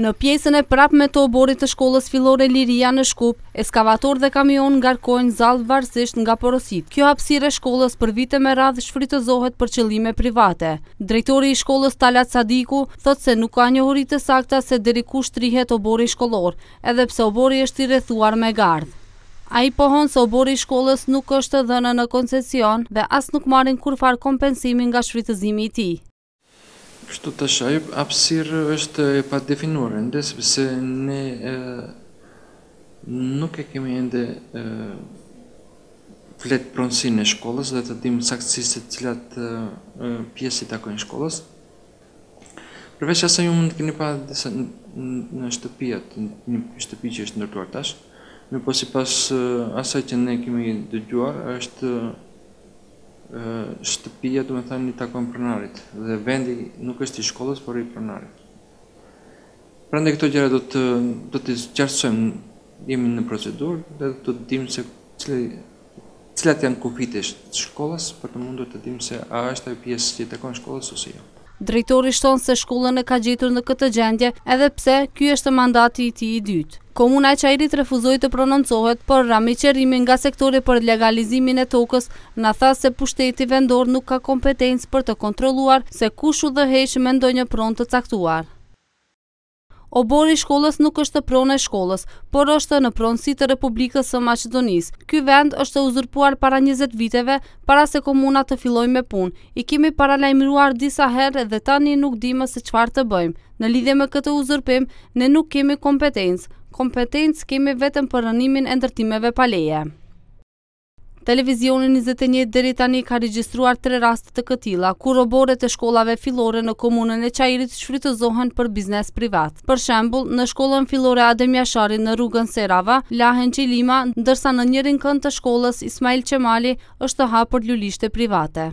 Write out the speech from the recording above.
Në pjesën e prapme të oborrit të shkollës fillore Liria në Shkup, eskavatorë dhe kamionë ngarkojnë zall varësisht nga porositë. Kjo hapësirë e shkollës për vite me radhë shfrytëzohet për qëllime private. Drejtori i shkollës Talat Sadiku, thotë se nuk ka njohuri të sakta se deri ku shtrihet oborri shkollor, edhe pse oborri është i rrethuar me gardh. Ai pohon se oborri i shkollës nuk është dhënë në koncesion dhe as nuk marrin kurrfarë kompensimi nga shfrytëzimi i tij. Kështu tash ajo hapësirë është e padefinuar ende sepse ne nuk e kemi ende fletëpronësinë e shkollës dhe të dimë saktësisht se cilat pjesë i takojnë shkollës. Përveç asaj ju mund të keni pa disa në shtëpi atë, një shtëpi që është ndërtuar tash, mirëpo sipas asaj që ne kemi dëgjuar është Shtëpia domethënë i takon pronarit dhe vendi nuk është i shkollës por i pronarit. Prandaj këto gjëra do të do t'i qartësojmë jemi në procedurë dhe do të dimë se cili cilat janë kufijtë e shkollës për të mundur të dimë se a është ajo pjesë që i takon shkollës ose jo. Drejtori shton se shkollën e ka gjetur në këtë gjendje, edhe pse ky është mandati i tij i dytë. Komuna e Çairit refuzoi të prononcohet, por Rami Qerimi nga Sektori për Legalizimin e Tokës na tha se pushteti vendor nuk ka kompetencë për të kontrolluar se kush udhëheq me ndonjë pronë të caktuar. Oborri i shkollës nuk është pronë e shkollës, por është në pronësi të Republikës së Maqedonisë. Ky vend është uzurpuar para 20 viteve, para se komuna të fillojë me punë. I kemi paralajmëruar disa herë dhe tani nuk dimë se çfarë të bëjmë. Në lidhje me këtë uzurpim, ne nuk kemi kompetencë. Kompetencë kemi vetëm për rrënimin e ndërtimeve pa leje. Televizioni 21 deri tani ka regjistruar tre raste të këtilla, ku oborret e shkollave fillore në komunën e Çairit shfrytëzohen për biznes privat. Për shembull, në shkollën fillore Adem Jashari në rrugën Serava, lahen qilima, ndërsa në njërin kënd të shkollës Ismail Qemali është hapur lulishte private.